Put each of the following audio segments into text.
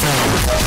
Sacrifice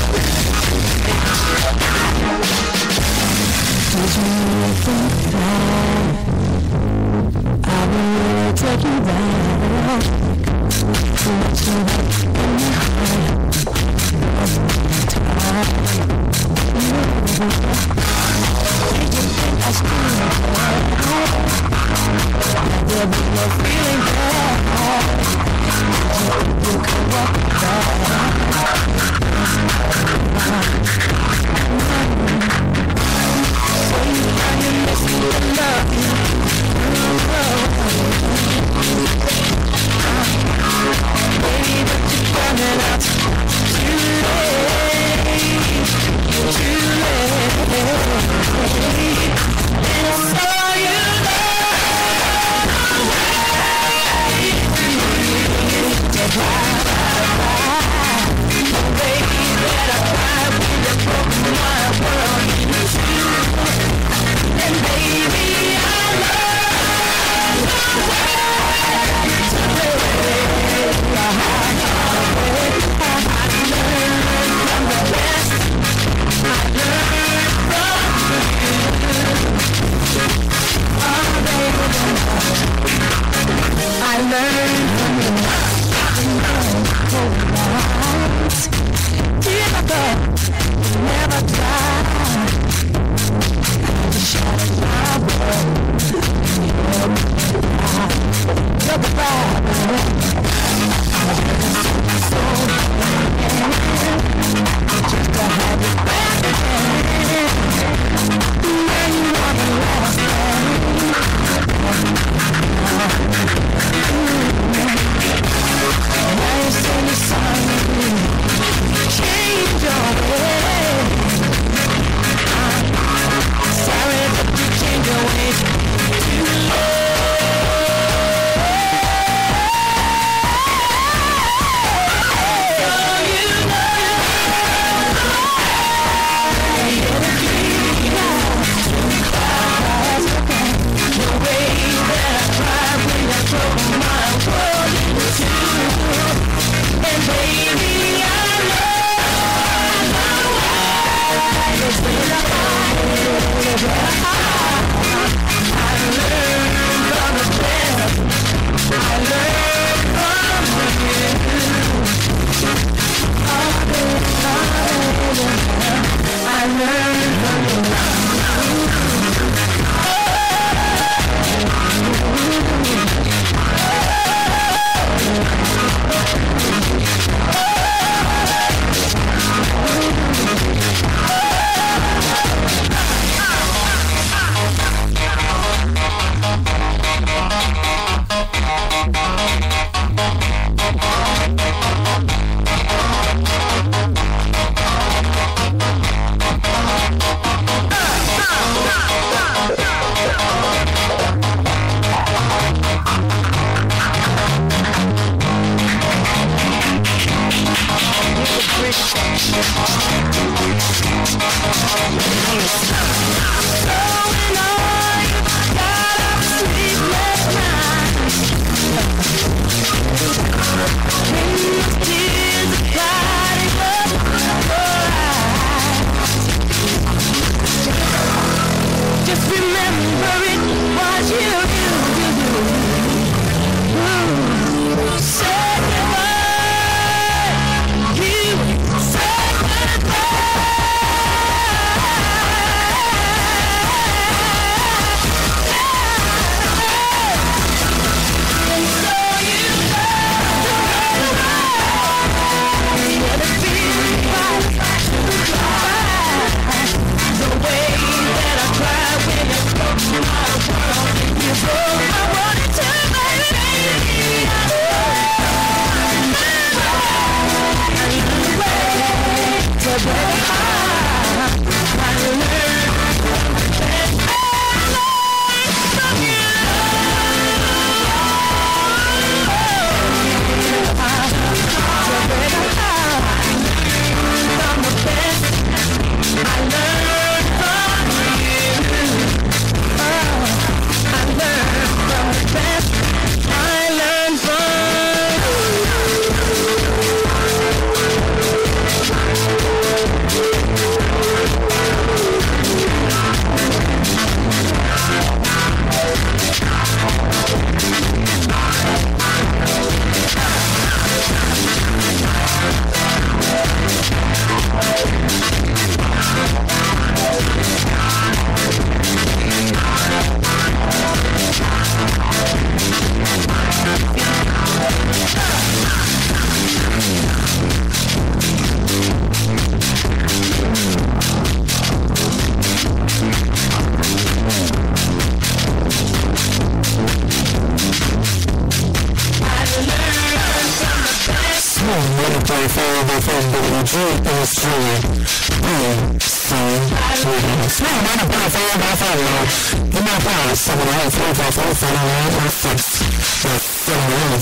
amount of power, my phone, give me a power, 708 344 4906. That's 708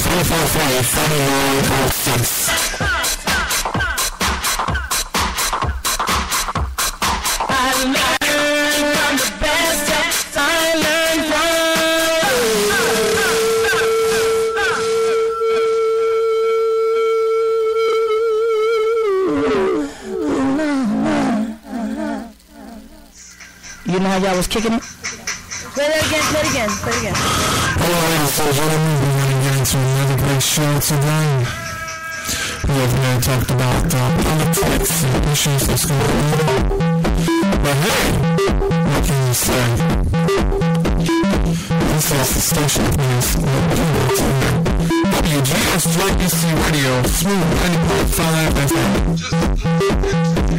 344 You know how y'all was kicking it? Play that again, play it again, play it again. Hello, ladies and gentlemen. We're going to get into another great show today. We have now talked about uh, politics and issues that's going on. But hey, what can you say? This is the station that means WGSJBC Radio, Smooth 90.5 FM.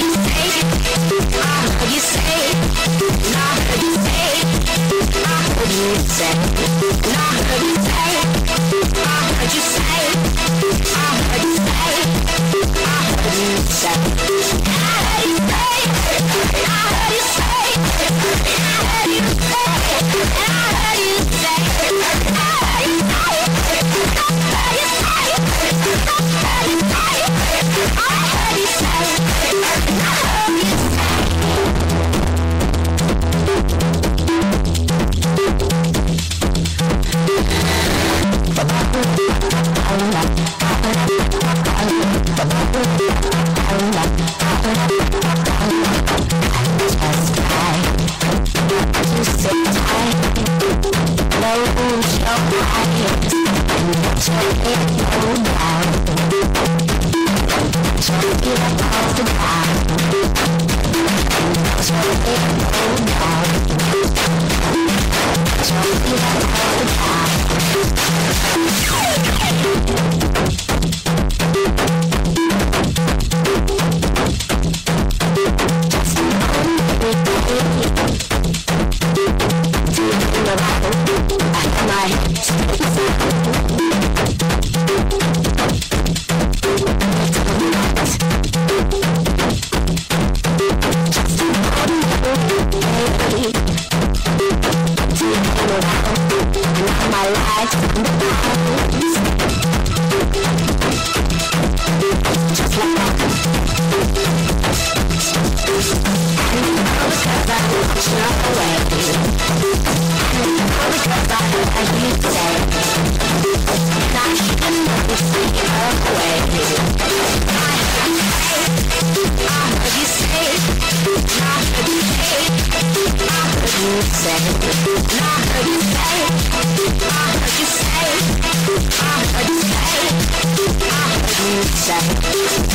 you say, I heard you